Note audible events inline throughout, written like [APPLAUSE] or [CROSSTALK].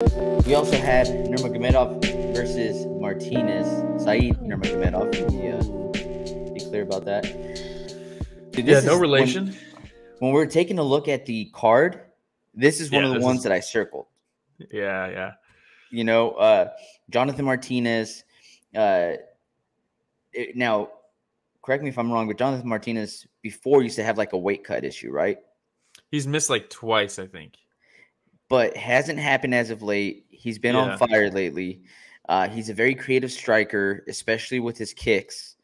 We also had Nurmagomedov versus Martinez. Saeed Nurmagomedov. Be, uh, be clear about that. Dude, yeah, no relation. When, when, we're taking a look at the card, this is one Yeah, of the ones is- that I circled. Yeah, yeah. You know, uh, Jonathan Martinez. Uh, it- now, correct me if I'm wrong, but Jonathan Martinez before used to have like a weight cut issue, right? He's missed like twice, I think. But hasn't happened as of late. He's been Yeah. on fire lately. Uh, he's a very creative striker, especially with his kicks.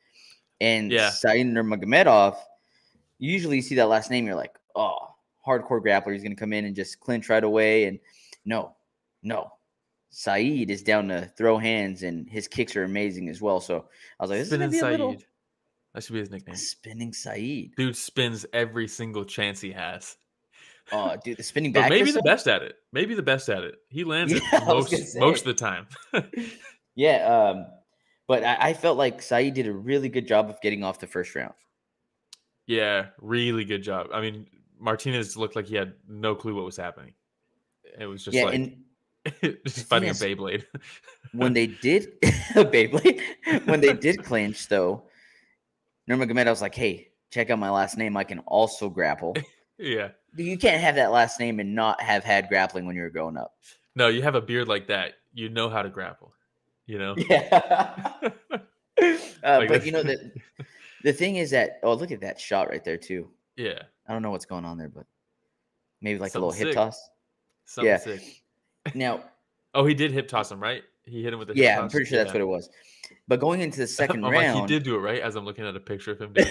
And Yeah. Said Nurmagomedov, you usually see that last name, you're like, oh, hardcore grappler. He's going to come in and just clinch right away. And no, no. Saeed is down to throw hands, and his kicks are amazing as well. So I was like, this Spinning is going to be a Saeed. little That should be his nickname. spinning Saeed. Dude spins every single chance he has. Oh, dude, the spinning But back. maybe the best at it. Maybe the best at it. He lands [LAUGHS] Yeah, it I was gonna most most of the time. [LAUGHS] Yeah, um, but I, I felt like Saeed did a really good job of getting off the first round. yeah, really good job. I mean, Martinez looked like he had no clue what was happening. It was just yeah, like and [LAUGHS] just fighting a is- Beyblade. when they did Beyblade, when they did clinch though, Nurmagomedov was like, "Hey, check out my last name. I can also grapple." yeah. You can't have that last name and not have had grappling when you were growing up. No, you have a beard like that. You know how to grapple. You know? Yeah. [LAUGHS] uh, Like but you know the the thing is that oh look at that shot right there too. yeah. I don't know what's going on there, but maybe like Something a little hip sick. toss. Something Yeah. sick. Now, [LAUGHS] Oh, he did hip toss him, right? He hit him with the hip yeah, I'm pretty sure that's what it was. But going into the 2nd [LAUGHS] I'm like, round, he did do it right as I'm looking at a picture of him doing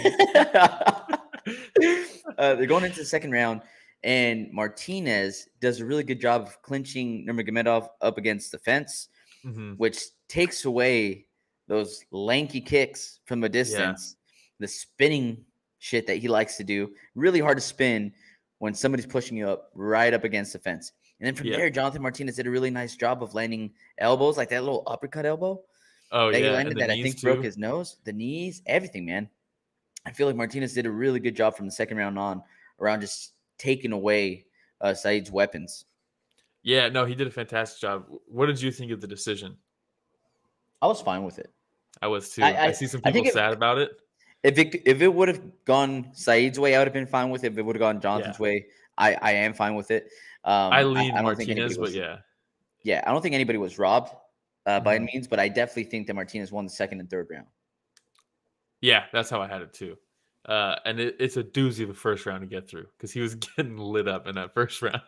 it. Uh, they're going into the second round, and Martinez does a really good job of clinching Nurmagomedov up against the fence, Mhm. which takes away those lanky kicks from a distance, the spinning shit that he likes to do. Really hard to spin when somebody's pushing you up right up against the fence. And then from Yeah. there, Jonathan Martinez did a really nice job of landing elbows, like that little uppercut elbow Oh that he yeah, landed and the that I think broke his nose, the knees, everything, man. I feel like Martinez did a really good job from the second round on around just taking away uh, Saeed's weapons. Yeah, no, he did a fantastic job. What did you think of the decision? I was fine with it. I was too. I- I, I- see some people think it- sad about it. If it if it would have gone Saeed's way, I would have been fine with it. If it would have gone Jonathan's way, I, I am fine with it. Um, I lean don't think anybody Martinez, but was- yeah, yeah, I don't think anybody was robbed uh, by any Mhm. means, but I definitely think that Martinez won the second and third round. Yeah, that's how I had it too. Uh, and it, it's a doozy the first round to get through because he was [LAUGHS] getting lit up in that first [LAUGHS] round.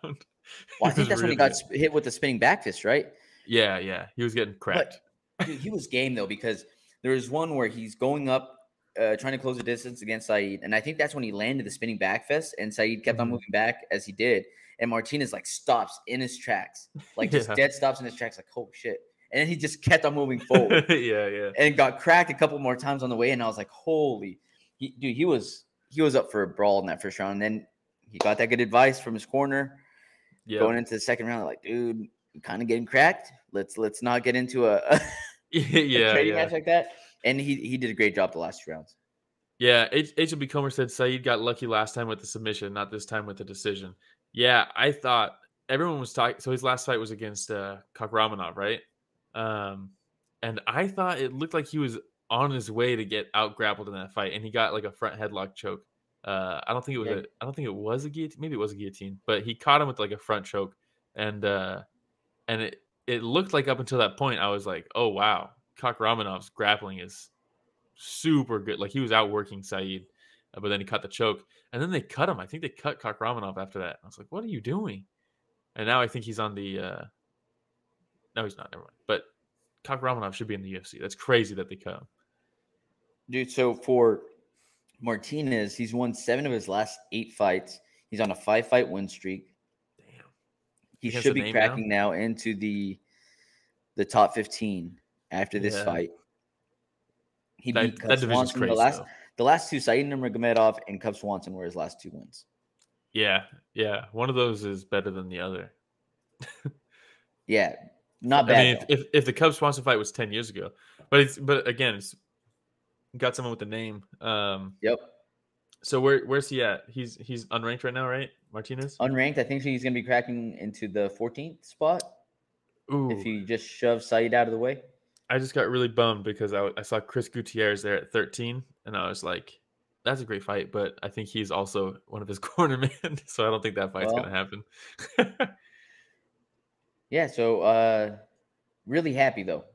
Well, I think that's when he got sp- hit with the spinning back fist, right? Yeah, yeah, he was getting cracked. Dude, he was game though because there was one where he's going up, uh, trying to close the distance against Saeed, and I think that's when he landed the spinning back fist, and Saeed kept on Mhm. moving back as he did, and Martinez like stops in his tracks, like [LAUGHS] just Yeah. dead stops in his tracks, like oh shit, and then he just kept on moving forward [LAUGHS] yeah, yeah, and got cracked a couple more times on the way, and I was like holy, he, dude, he was he was up for a brawl in that first round, and then he got that good advice from his corner yeah, going into the second round, like dude, kind of getting cracked. Let's let's not get into a, [LAUGHS] a [LAUGHS] yeah, trading yeah. match like that. And he he did a great job the last two rounds. Yeah, H- HLB Comer said Saeed got lucky last time with the submission, not this time with the decision. Yeah, I thought everyone was talking. So his last fight was against uh, Kakhramonov, right? Um, and I thought it looked like he was on his way to get out grappled in that fight, and he got like a front headlock choke. Uh, I don't think it was Yeah. a. I don't think it was a guillotine. Maybe it was a guillotine, but he caught him with like a front choke, and uh, and it it looked like up until that point, I was like, oh wow, Kakhramonov's grappling is super good. Like he was outworking Saeed, uh, but then he cut the choke, and then they cut him. I think they cut Kakhramonov after that. I was like, what are you doing? And now I think he's on the. uh No, he's not. Never mind. But Kakhramonov should be in the UFC. That's crazy that they cut him. Dude, so for Martinez, he's won seven of his last eight fights. He's on a five fight win streak. Damn. He He should be name now? cracking now? into the the top 15 after this Yeah. fight. He That, beat that division's Swanson. crazy. The last though. the last two, Saeed Nurmagomedov and Cub Swanson were his last two wins. Yeah, yeah. One of those is better than the other. [LAUGHS] Yeah, not I bad. mean, if, if if the Cub Swanson fight was ten years ago, but it's but again, it's got someone with a name. Um, yep. so where where's he at? He's he's unranked right now, right? Martinez. Unranked, I think he's going to be cracking into the 14th spot. Ooh, if you just shove Saeed out of the way? I just got really bummed because I, I saw Chris Gutierrez there at 13, and I was like, that's a great fight, but I think he's also one of his [LAUGHS] cornermen, so I don't think that fight's Well, gonna happen. [LAUGHS] Yeah, so uh really happy though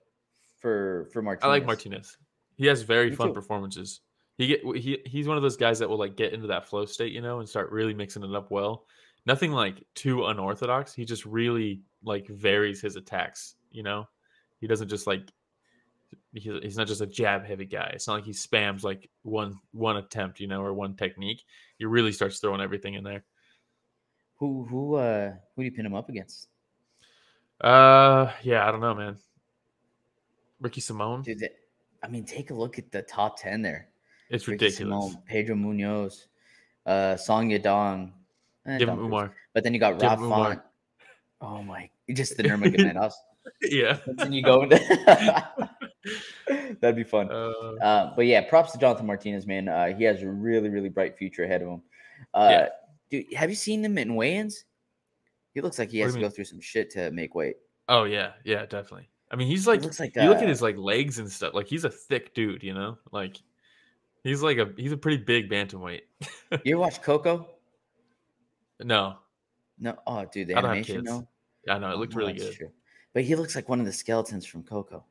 for for Martinez. I like Martinez. He has very Me fun too. performances. He get he he's one of those guys that will like get into that flow state, you know, and start really mixing it up well. Nothing like too unorthodox. He just really like varies his attacks, you know. He doesn't just like he, he's not just a jab heavy guy. It's not like he spams like one one attempt, you know, or one technique. He really starts throwing everything in there. Who who uh who do you pin him up against? Uh, yeah, I don't know, man. Ricky Simón, Dude, I mean, take a look at the top ten there. it's Ricky ridiculous. Simón, Pedro Munhoz, uh, Song Yadong. eh, Give him. Umar. But then you got Give Rob. Font. Oh my! Just the [LAUGHS] Nurmagomedovs. yeah. then you go into. [LAUGHS] That'd be fun. Uh, Uh, but yeah, props to Jonathan Martinez, man. Uh, he has a really, really bright future ahead of him. Uh, Yeah. Dude, have you seen him in weigh-ins? He looks like he has to go through some shit to make weight. oh yeah, yeah, definitely. I mean, he's like, looks like, you look at uh, his like legs and stuff. Like he's a thick dude, you know. Like he's like a he's a pretty big bantamweight. You watch Coco? no, No. Oh, dude, the I don't have animation. No, I know it looked Oh, really good. true. But he looks like one of the skeletons from Coco.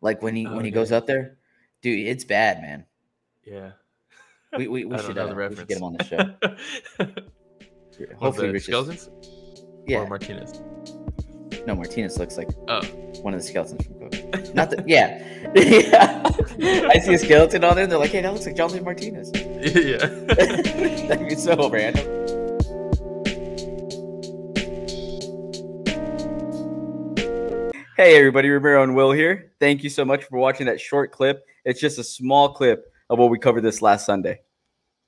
Like when he Oh, when he goes up there, dude, it's bad, man. Yeah. We we, [LAUGHS] we should, know uh, we should get him on the show. [LAUGHS] Hopefully, the skeletons Yeah, or Martinez. no, Martinez looks like Oh, one of the skeletons from Coco. Not the yeah, yeah. [LAUGHS] I see a skeleton on there. and They're like, hey, that looks like Jonathan Martinez. [LAUGHS] yeah. [LAUGHS] That'd be so random. Hey everybody, Romero and Will here. Thank you so much for watching that short clip. It's just a small clip of what we covered this last Sunday.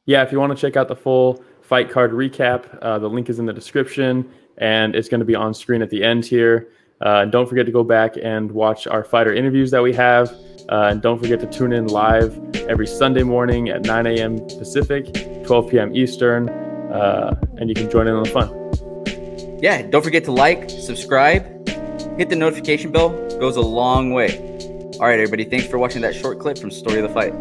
yeah, if you want to check out the full fight card recap, uh, the link is in the description and it's going to be on screen at the end here. Uh, don't forget to go back and watch our fighter interviews that we have. Uh, and don't forget to tune in live every Sunday morning at 9 a.m. Pacific, 12 p.m. Eastern, uh, and you can join in on the fun. Yeah, don't forget to like, subscribe, hit the notification bell. Goes a long way. All right, everybody. Thanks for watching that short clip from Story of the Fight.